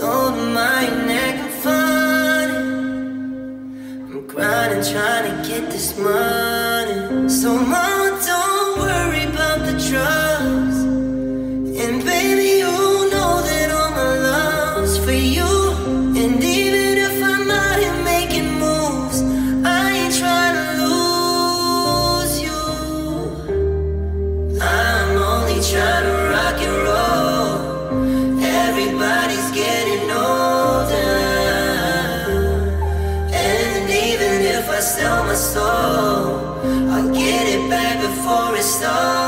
Sold my neck, I'm fine. I'm grinding, trying to get this money. So mama, do sell my soul. I'll get it back before it's starts.